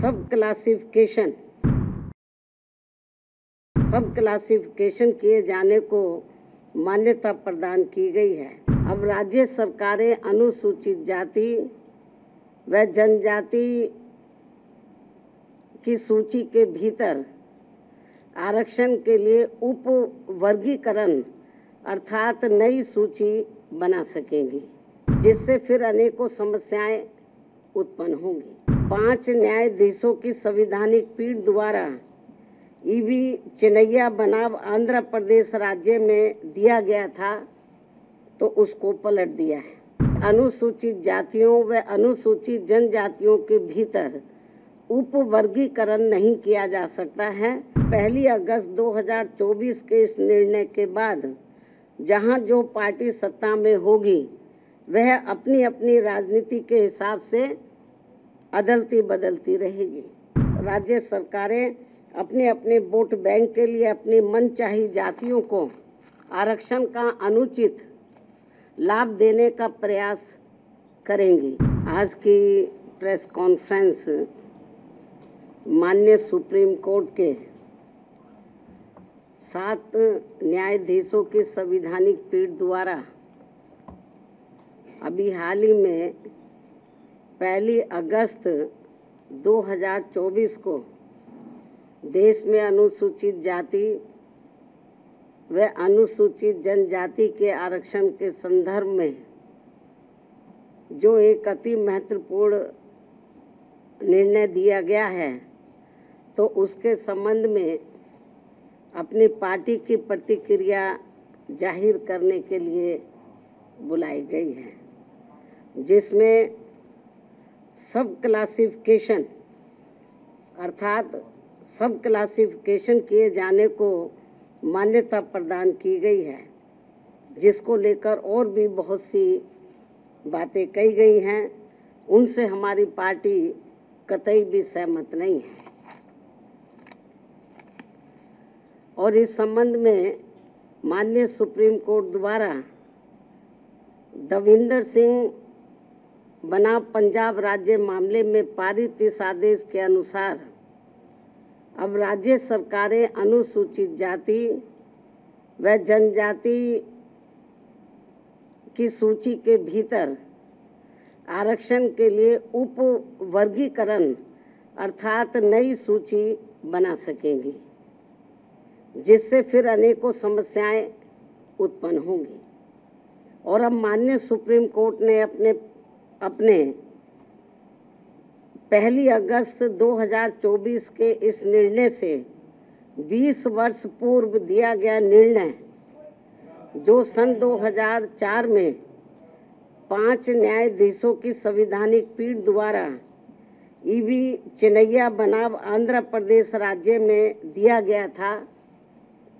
सब क्लासिफिकेशन सब क्लासिफिकेशन किए जाने को मान्यता प्रदान की गई है। अब राज्य सरकारें अनुसूचित जाति व जनजाति की सूची के भीतर आरक्षण के लिए उप वर्गीकरण अर्थात नई सूची बना सकेंगी, जिससे फिर अनेकों समस्याएँ उत्पन्न होंगी। पाँच न्यायाधीशों की संवैधानिक पीठ द्वारा ईवी चेन्नैया बनाम आंध्र प्रदेश राज्य में दिया गया था तो उसको पलट दिया है। अनुसूचित जातियों व अनुसूचित जनजातियों के भीतर उप वर्गीकरण नहीं किया जा सकता है। पहली अगस्त 2024 के इस निर्णय के बाद जहाँ जो पार्टी सत्ता में होगी, वह अपनी अपनी राजनीति के हिसाब से अदलती बदलती रहेगी। राज्य सरकारें अपने अपने वोट बैंक के लिए अपनी मनचाही जातियों को आरक्षण का अनुचित लाभ देने का प्रयास करेंगी। आज की प्रेस कॉन्फ्रेंस माननीय सुप्रीम कोर्ट के सात न्यायाधीशों की संविधानिक पीठ द्वारा अभी हाल ही में पहली अगस्त 2024 को देश में अनुसूचित जाति व अनुसूचित जनजाति के आरक्षण के संदर्भ में जो एक अति महत्वपूर्ण निर्णय दिया गया है तो उसके संबंध में अपनी पार्टी की प्रतिक्रिया ज़ाहिर करने के लिए बुलाई गई है, जिसमें सब क्लासिफिकेशन अर्थात सब क्लासिफिकेशन किए जाने को मान्यता प्रदान की गई है, जिसको लेकर और भी बहुत सी बातें कही गई हैं। उनसे हमारी पार्टी कतई भी सहमत नहीं है। और इस संबंध में माननीय सुप्रीम कोर्ट द्वारा दविंदर सिंह बना पंजाब राज्य मामले में पारित इस आदेश के अनुसार। अब राज्य सरकारें अनुसूचित जाति व जनजाति की सूची के भीतर आरक्षण के लिए उप वर्गीकरण अर्थात नई सूची बना सकेंगी, जिससे फिर अनेकों समस्याएँ उत्पन्न होंगी। और अब माननीय सुप्रीम कोर्ट ने अपने अपने पहली अगस्त 2024 के इस निर्णय से 20 वर्ष पूर्व दिया गया निर्णय, जो सन 2004 में पाँच न्यायाधीशों की संवैधानिक पीठ द्वारा ईवी चेन्नैया बनाम आंध्र प्रदेश राज्य में दिया गया था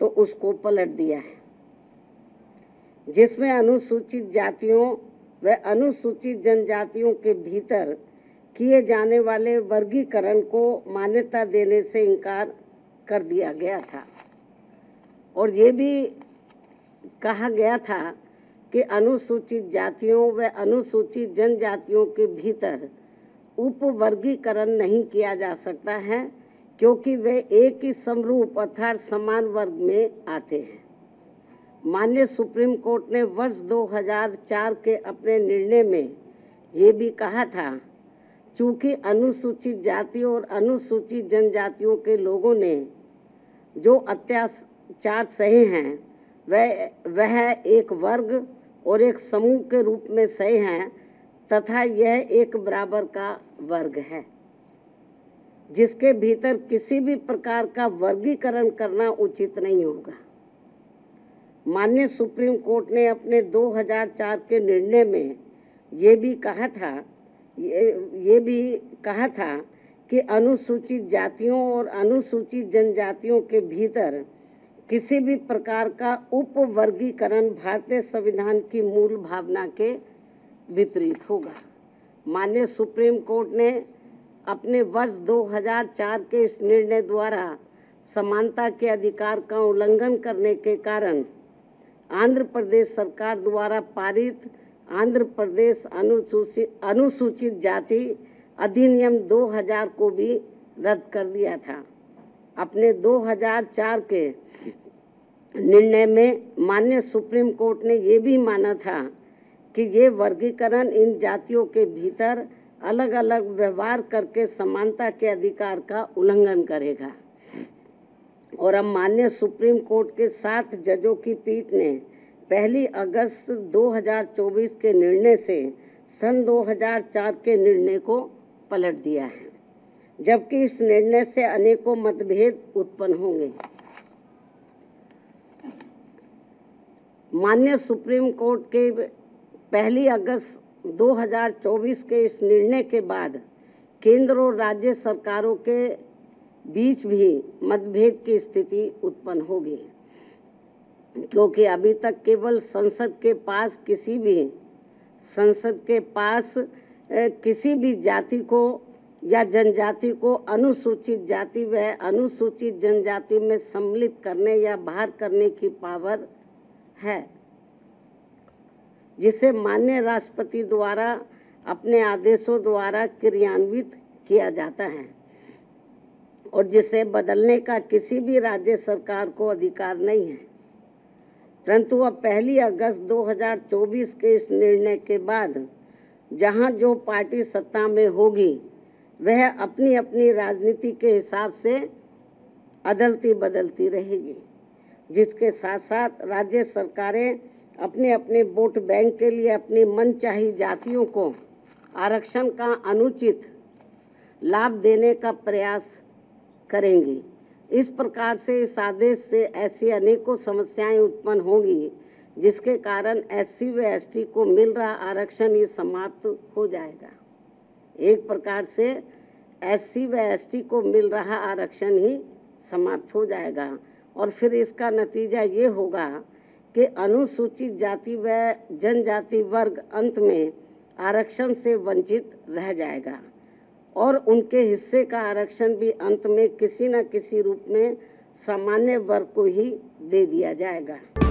तो उसको पलट दिया है। जिसमें अनुसूचित जातियों व अनुसूचित जनजातियों के भीतर किए जाने वाले वर्गीकरण को मान्यता देने से इनकार कर दिया गया था। और ये भी कहा गया था कि अनुसूचित जातियों व अनुसूचित जनजातियों के भीतर उप वर्गीकरण नहीं किया जा सकता है, क्योंकि वे एक ही समरूप अर्थात समान वर्ग में आते हैं। माननीय सुप्रीम कोर्ट ने वर्ष 2004 के अपने निर्णय में ये भी कहा था, चूँकि अनुसूचित जाति और अनुसूचित जनजातियों के लोगों ने जो अत्याचार सहे हैं, वह वह एक वर्ग और एक समूह के रूप में सहे हैं तथा यह एक बराबर का वर्ग है। जिसके भीतर किसी भी प्रकार का वर्गीकरण करना उचित नहीं होगा। माननीय सुप्रीम कोर्ट ने अपने 2004 के निर्णय में ये भी कहा था ये, ये भी कहा था कि अनुसूचित जातियों और अनुसूचित जनजातियों के भीतर किसी भी प्रकार का उप वर्गीकरण भारतीय संविधान की मूल भावना के विपरीत होगा। माननीय सुप्रीम कोर्ट ने अपने वर्ष 2004 के इस निर्णय द्वारा समानता के अधिकार का उल्लंघन करने के कारण आंध्र प्रदेश सरकार द्वारा पारित आंध्र प्रदेश अनुसूचित अनुसूचित जाति अधिनियम 2000 को भी रद्द कर दिया था। अपने 2004 के निर्णय में मान्य सुप्रीम कोर्ट ने ये भी माना था कि ये वर्गीकरण इन जातियों के भीतर अलग अलग व्यवहार करके समानता के अधिकार का उल्लंघन करेगा। और अब मान्य सुप्रीम कोर्ट के सात जजों की पीठ ने पहली अगस्त 2024 के निर्णय से सन 2004 के निर्णय को पलट दिया है, जबकि इस निर्णय से अनेकों मतभेद उत्पन्न होंगे। मान्य सुप्रीम कोर्ट के पहली अगस्त 2024 के इस निर्णय के बाद केंद्र और राज्य सरकारों के बीच भी मतभेद की स्थिति उत्पन्न होगी। क्योंकि अभी तक केवल संसद के पास किसी भी, संसद के पास किसी भी जाति को या जनजाति को अनुसूचित जाति व अनुसूचित जनजाति में सम्मिलित करने या बाहर करने की पावर है, जिसे मान्य राष्ट्रपति द्वारा, अपने आदेशों द्वारा क्रियान्वित किया जाता है। और जिसे बदलने का किसी भी राज्य सरकार को अधिकार नहीं है। परंतु अब पहली अगस्त 2024 के इस निर्णय के बाद, जहाँ जो पार्टी सत्ता में होगी, वह अपनी अपनी राजनीति के हिसाब से अदलती बदलती रहेगी, जिसके साथ साथ राज्य सरकारें अपने अपने वोट बैंक के लिए अपनी मनचाही जातियों को आरक्षण का अनुचित लाभ देने का प्रयास करेंगी। इस प्रकार से इस आदेश से ऐसी अनेकों समस्याएँ उत्पन्न होंगी, जिसके कारण एससी व एसटी को मिल रहा आरक्षण ये समाप्त हो जाएगा। एक प्रकार से एससी व एसटी को मिल रहा आरक्षण ही समाप्त हो जाएगा। और फिर इसका नतीजा ये होगा कि अनुसूचित जाति व जनजाति वर्ग अंत में आरक्षण से वंचित रह जाएगा। और उनके हिस्से का आरक्षण भी अंत में किसी न किसी रूप में सामान्य वर्ग को ही दे दिया जाएगा।